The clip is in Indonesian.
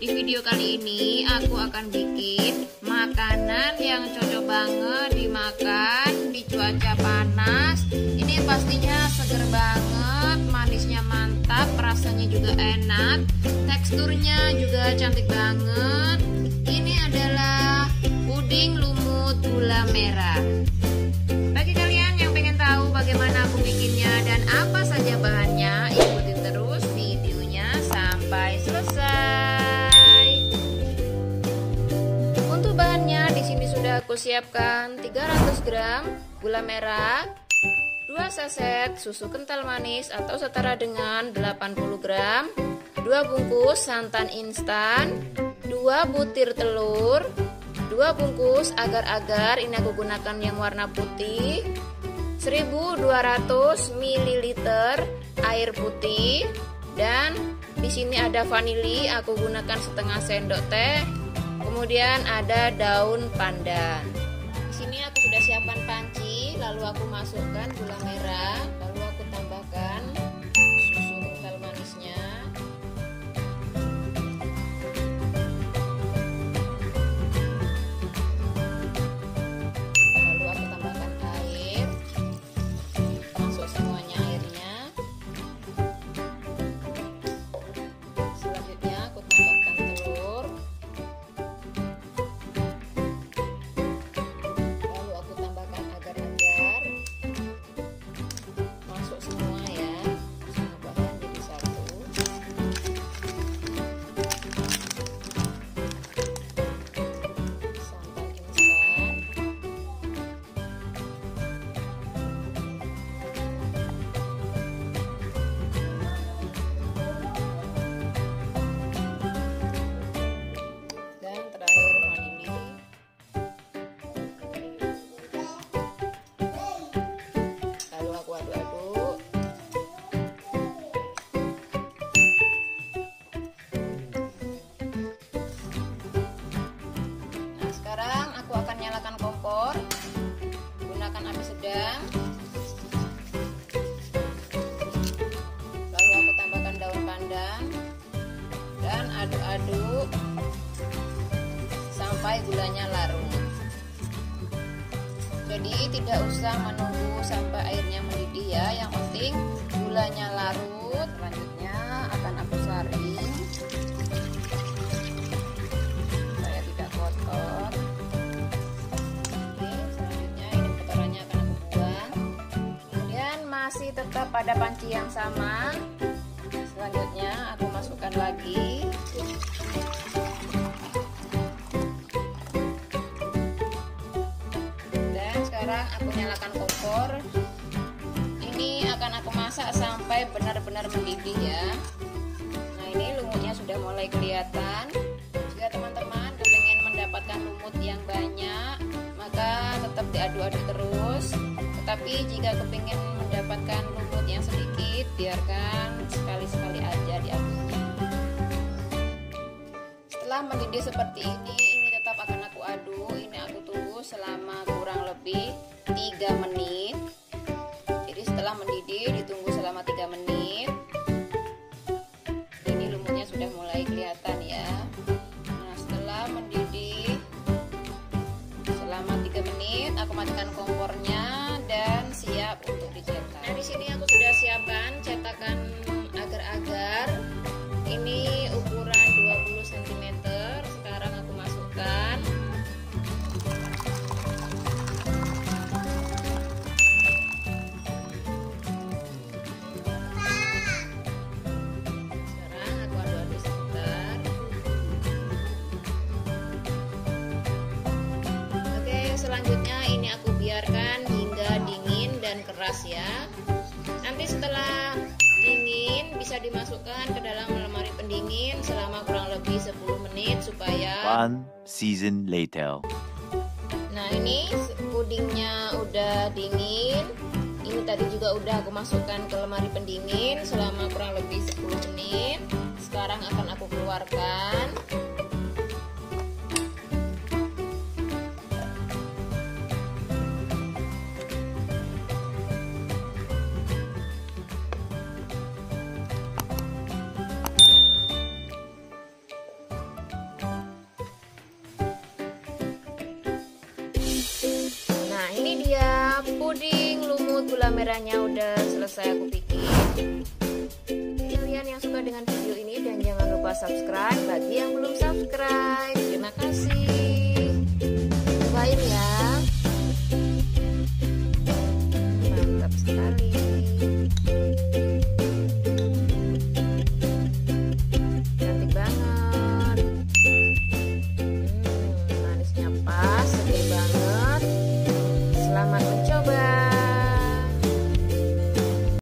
Di video kali ini aku akan bikin makanan yang cocok banget dimakan di cuaca panas. Ini pastinya seger banget, manisnya mantap, rasanya juga enak, teksturnya juga cantik banget. Ini adalah puding lumut gula merah. Siapkan 300 gram gula merah, 2 saset susu kental manis atau setara dengan 80 gram, 2 bungkus santan instan, 2 butir telur, 2 bungkus agar-agar ini aku gunakan yang warna putih 1200 ml air putih dan di sini ada vanili aku gunakan setengah sendok teh kemudian ada daun pandan. Di sini aku sudah siapkan panci lalu aku masukkan gula merah sampai gulanya larut. Jadi tidak usah menunggu sampai airnya mendidih ya. Yang penting gulanya larut selanjutnya akan aku saring. Supaya tidak kotor. Oke selanjutnya ini kotorannya akan aku buang. Kemudian masih tetap pada panci yang sama. Selanjutnya aku masukkan lagi kompor ini akan aku masak sampai benar-benar mendidih ya. Nah ini lumutnya sudah mulai kelihatan. Jika teman-teman ingin mendapatkan lumut yang banyak maka tetap diaduk-aduk terus. Tetapi jika kepingin mendapatkan lumut yang sedikit biarkan sekali-sekali aja diaduknya setelah mendidih seperti ini akan aku aduk ini aku tunggu selama kurang lebih 3 menit. Jadi setelah mendidih ditunggu selama 3 menit selanjutnya ini aku biarkan hingga dingin dan keras ya. Nanti setelah dingin bisa dimasukkan ke dalam lemari pendingin selama kurang lebih 10 menit supaya One season later. Nah ini pudingnya udah dingin. Ini tadi juga udah aku masukkan ke lemari pendingin Selama kurang lebih 10 menit. Sekarang akan aku keluarkan gula merahnya udah selesai aku bikin kalian yang suka dengan video ini dan jangan lupa subscribe bagi yang belum subscribe. Terima kasih.